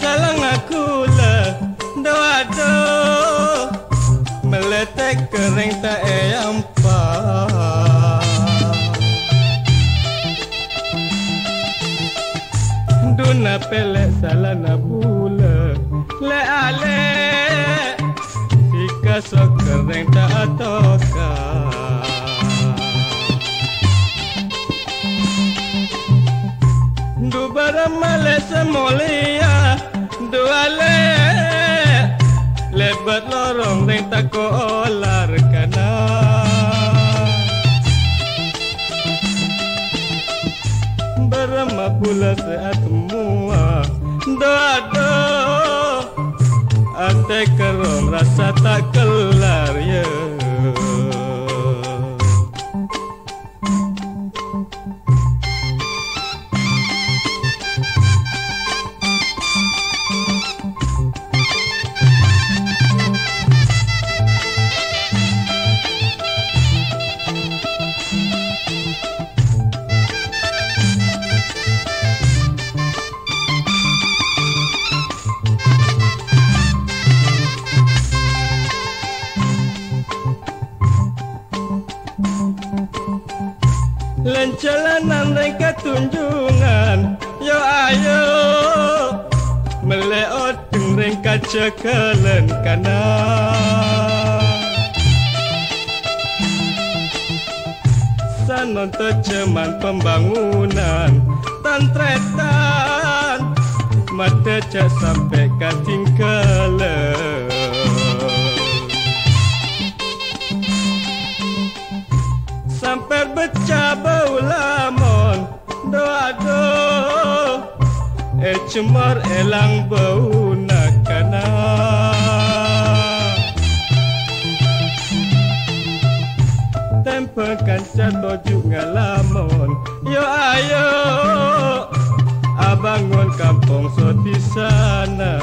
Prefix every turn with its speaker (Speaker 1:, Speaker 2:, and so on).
Speaker 1: Salang aku lah Doa do Meletek kering tak eyam pa Duna pele salang bula Le ale Ika sok kering tak atokah Du bara male semolia Du ale Lebat lorong Deng tak olar kana. Berama pula seat mua Doa do Ate kerong rasa tak kelar ya Lencalanan dan tunjungan Yo ayo. Meleot dengan kaca kalen kana Sanon terceman pembangunan Tantretan Mata cak sampai kating sampai becah cemar elang bau nakana. Tempekan jatuh juga lamon yo ayo. Abangun kampung so di sana